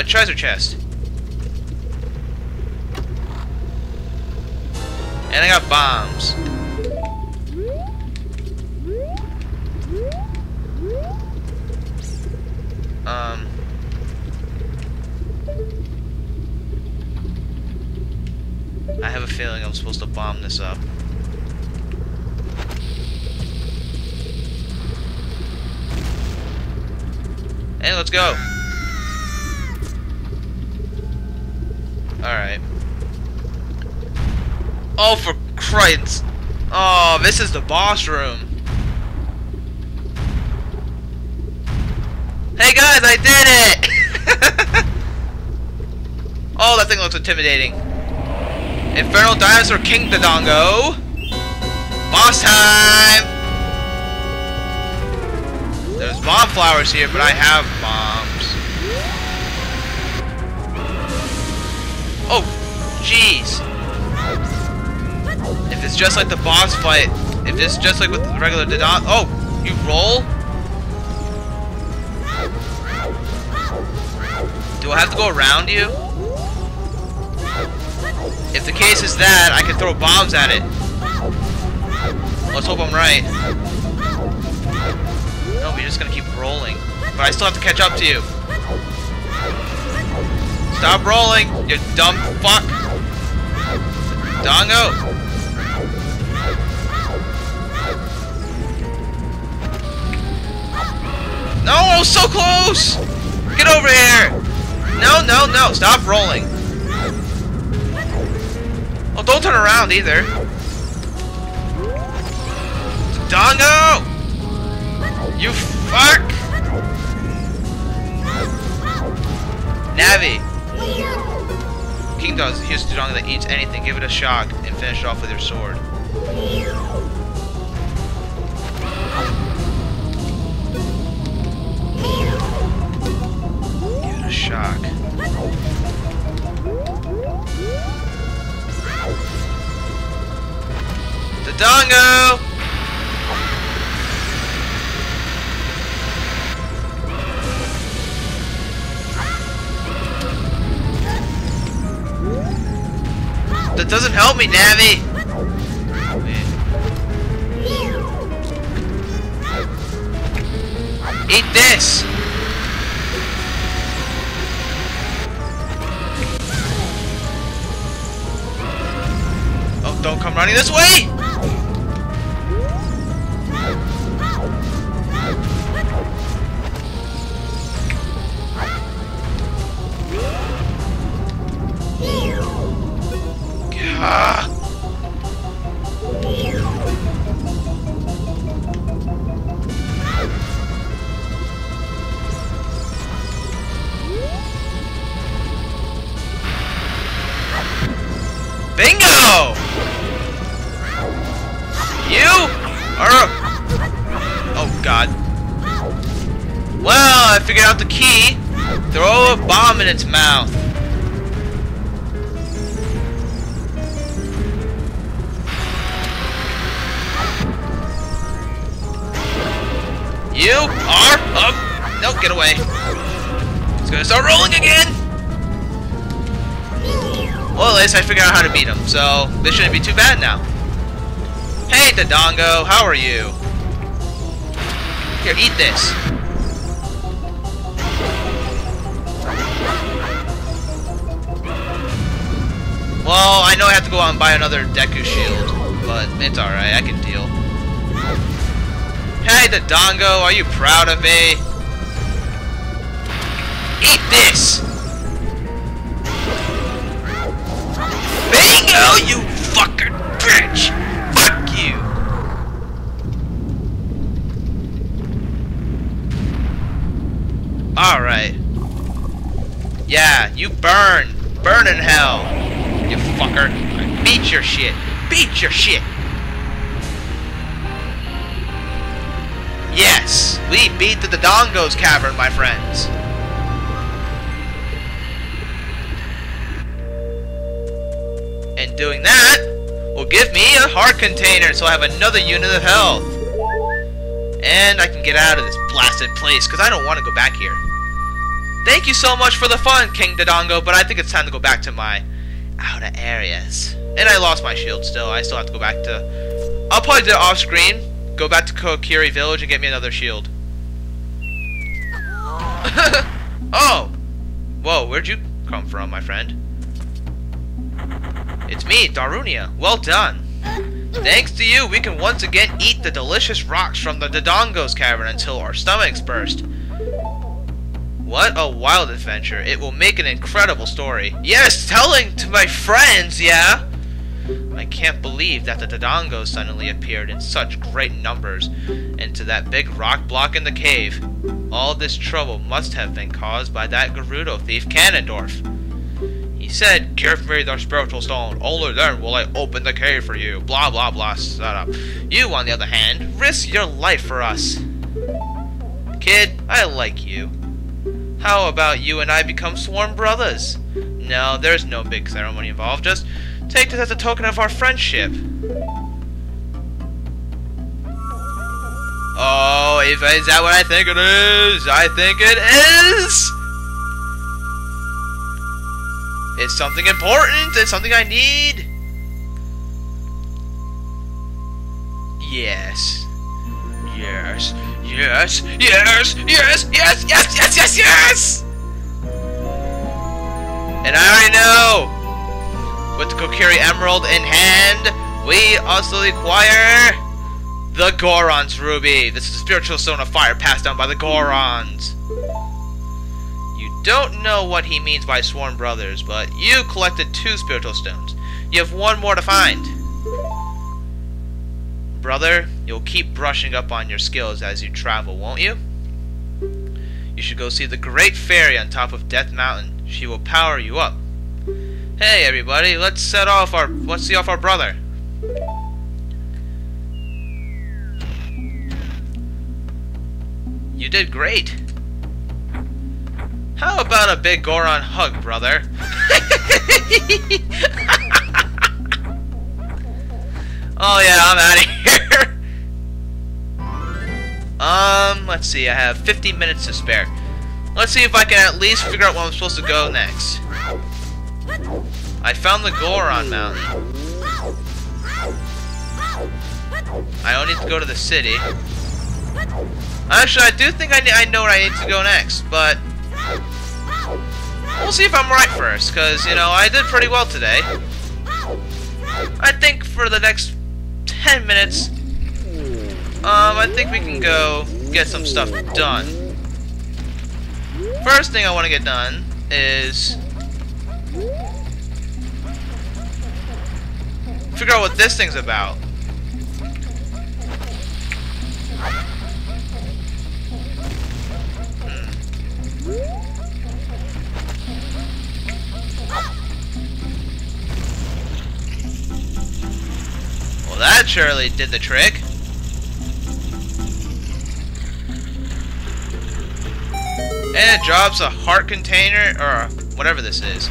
a treasure chest. And I got bombs. Um. I have a feeling I'm supposed to bomb this up. Hey, let's go. Alright. Oh, for Christ. Oh, this is the boss room. Hey guys, I did it! oh, that thing looks intimidating. Infernal Dinosaur King Dodongo. Boss time! There's bomb flowers here, but I have bombs. Jeez. If it's just like the boss fight, if it's just like with the regular Dodon- Oh, you roll? Do I have to go around you? If the case is that, I can throw bombs at it. Let's hope I'm right. No, we're just gonna keep rolling. But I still have to catch up to you. Stop rolling, you dumb fuck. Dongo. No, so close! Get over here! No, no, no, stop rolling. Oh, don't turn around either. Dongo! You fuck! Navi! Does here's Dongo that eats anything. Give it a shock and finish it off with your sword. Give it a shock. The doesn't help me, Navi! Eat this! Oh, don't come running this way! Bomb in its mouth. You are up. No, get away. It's gonna start rolling again. Well, at least I figured out how to beat him, so this shouldn't be too bad now. Hey, Dodongo, how are you? Here, eat this. I know I have to go out and buy another Deku shield, but it's alright, I can deal. Hey, Dodongo, are you proud of me? Eat this! Bingo, you fucking bitch! Fuck you! Alright. Yeah, you burn! Burn in hell! You fucker! Beat your shit! Beat your shit! Yes! We beat the Dodongo's cavern, my friends! And doing that will give me a heart container, so I have another unit of health. And I can get out of this blasted place, because I don't want to go back here. Thank you so much for the fun, King Dodongo, but I think it's time to go back to my outer areas. And I lost my shield still. I still have to go back to... I'll probably do it off screen. Go back to Kokiri Village and get me another shield. oh! Whoa, where'd you come from, my friend? It's me, Darunia. Well done. Thanks to you, we can once again eat the delicious rocks from the Dodongo's cavern until our stomachs burst. What a wild adventure. It will make an incredible story. Yes, telling to my friends, yeah? I can't believe that the Dodongos suddenly appeared in such great numbers into that big rock block in the cave. All this trouble must have been caused by that Gerudo thief Ganondorf. He said, Give me the spiritual stone, only then will I open the cave for you. Blah blah blah, shut up. You, on the other hand, risk your life for us. Kid, I like you. How about you and I become sworn brothers? No, there's no big ceremony involved. Just take this as a token of our friendship. Oh, if, is that what I think it is? I think it is! It's something important. It's something I need. Yes. Yes. Yes, yes, yes, yes, yes, yes, yes, yes! And I already know! With the Kokiri Emerald in hand, we also acquire the Goron's Ruby. This is a spiritual stone of fire passed down by the Gorons. You don't know what he means by sworn brothers, but you collected two spiritual stones. You have one more to find. Brother, you'll keep brushing up on your skills as you travel, won't you? You should go see the Great Fairy on top of Death Mountain. She will power you up. Hey everybody, let's set off our let's see off our brother. You did great. How about a big Goron hug, brother? Oh yeah, I'm out of here. Um, let's see. I have 15 minutes to spare. Let's see if I can at least figure out where I'm supposed to go next. I found the Goron Mountain. I don't need to go to the city. Actually, I do think I, I know where I need to go next, but... We'll see if I'm right first, because, you know, I did pretty well today. I think for the next 10 minutes, um, I think we can go get some stuff done. First thing I want to get done is figure out what this thing's about. Well, that surely did the trick. And it drops a heart container, or whatever this is.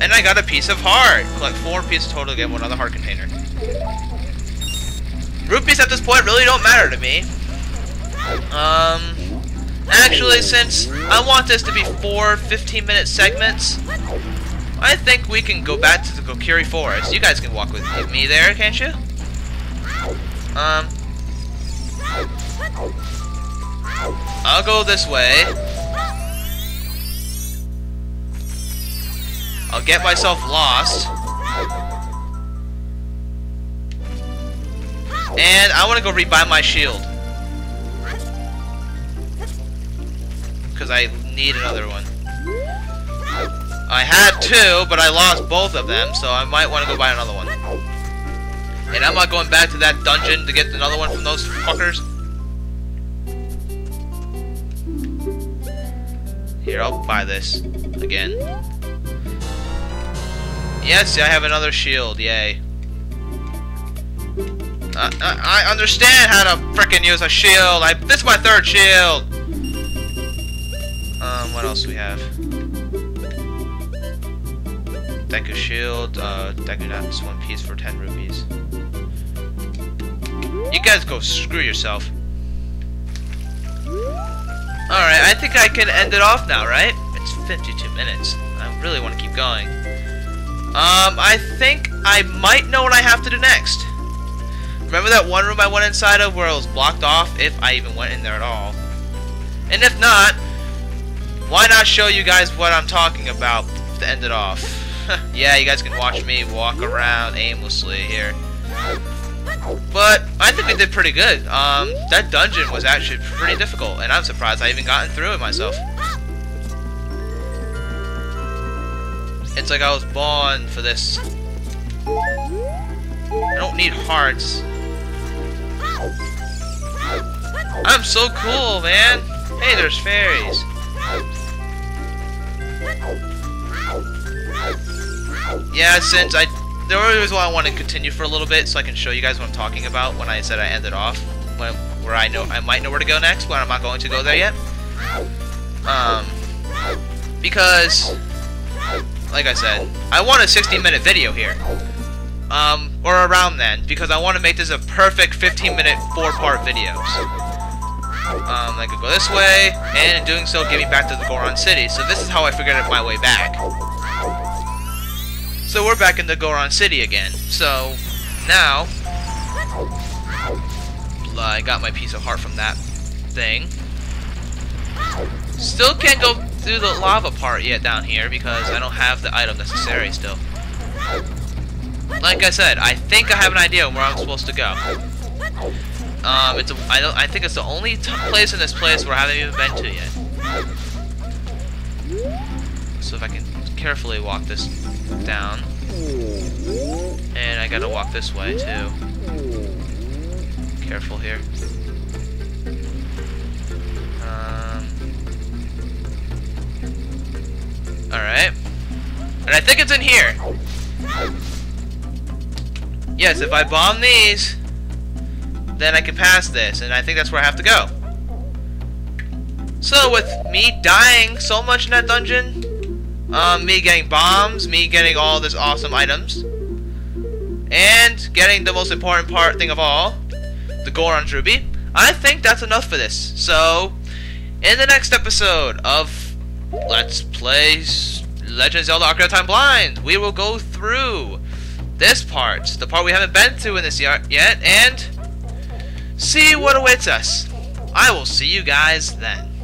And I got a piece of heart. Collect four pieces total to get one other heart container. Rupees at this point really don't matter to me. Um, actually, since I want this to be four 15-minute segments, I think we can go back to the Kokiri Forest. You guys can walk with me there, can't you? Um... I'll go this way. I'll get myself lost. And I want to go rebuy my shield. Because I need another one. I had two, but I lost both of them, so I might want to go buy another one. And I'm not going back to that dungeon to get another one from those fuckers. Here, I'll buy this again. Yes, I have another shield, yay. I, I understand how to frickin' use a shield. I, this is my third shield. Um, what else do we have? Deku Shield, uh, Deku Nuts, one piece for 10 rupees. You guys go screw yourself. Alright, I think I can end it off now, right? It's 52 minutes. I really want to keep going. Um, I think I might know what I have to do next. Remember that one room I went inside of where it was blocked off, if I even went in there at all? And if not, why not show you guys what I'm talking about to end it off? yeah, you guys can watch me walk around aimlessly here. But I think we did pretty good. Um, that dungeon was actually pretty difficult, and I'm surprised I even gotten through it myself. It's like I was born for this. I don't need hearts. I'm so cool, man. Hey, there's fairies. Yeah, since I... The only reason why I want to continue for a little bit so I can show you guys what I'm talking about when I said I ended off. When, where I know I might know where to go next, but I'm not going to go there yet. Um, because, like I said, I want a 60 minute video here. Um, or around then, because I want to make this a perfect 15 minute, four part videos. Um, I could go this way, and in doing so, get me back to the Goron City. So this is how I figured out my way back. So we're back in the Goron City again. So, now, I got my piece of heart from that thing. Still can't go through the lava part yet down here because I don't have the item necessary still. Like I said, I think I have an idea where I'm supposed to go. Um, it's a, I don't I think it's the only place in this place where I haven't even been to yet. So if I can carefully walk this down. And I gotta walk this way too. Careful here. Um, Alright. And I think it's in here. Yes, if I bomb these, then I can pass this, and I think that's where I have to go. So with me dying so much in that dungeon, um, me getting bombs, me getting all this awesome items, and getting the most important part thing of all, the Goron's Ruby, I think that's enough for this. So, in the next episode of Let's Play Legend of Zelda Ocarina of Time Blind, we will go through this part, the part we haven't been to in this yet, and see what awaits us. I will see you guys then.